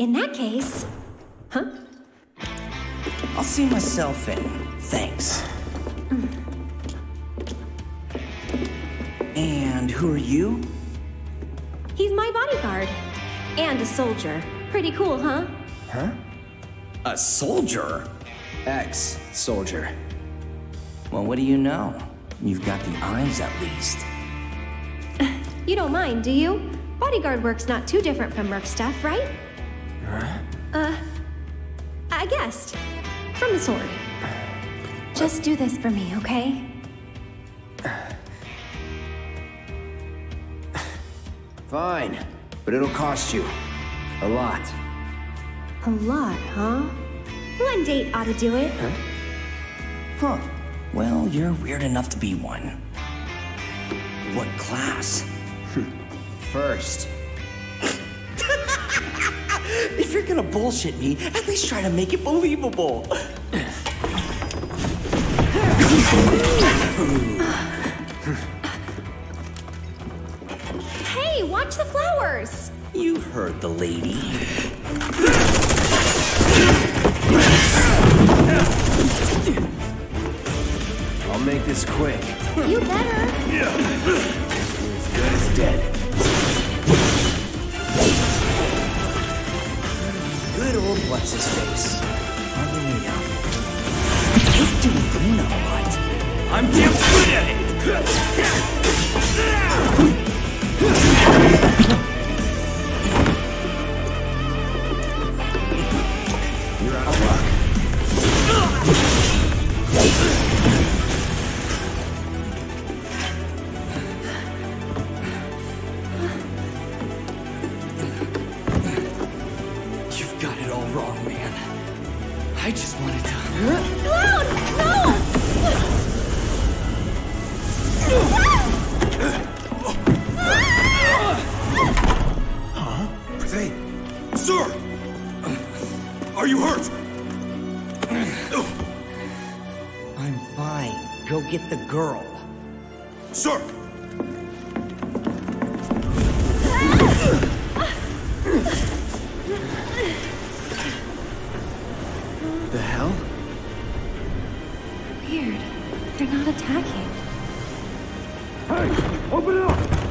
In that case... Huh? I'll see myself in. Thanks. And who are you? He's my bodyguard. And a soldier. Pretty cool, huh? Huh? A soldier? Ex-soldier. Well, what do you know? You've got the eyes at least. You don't mind, do you? Bodyguard work's not too different from Merc stuff, right? Uh, I guessed. From the sword. Just do this for me, okay? Fine, but it'll cost you. A lot. A lot, huh? One date ought to do it. Huh. huh. Well, you're weird enough to be one. What class? First. If you're gonna bullshit me, at least try to make it believable. Hey, watch the flowers! You heard the lady. I'll make this quick. You better. Yeah. As good as dead. Old what's his face. Hallelujah. What do you know what? I'm damn wrong, man. I just wanted to. Cloud! No! Hey, sir! Are you hurt? I'm fine. Go get the girl. Sir! The hell? Weird. They're not attacking. Come on.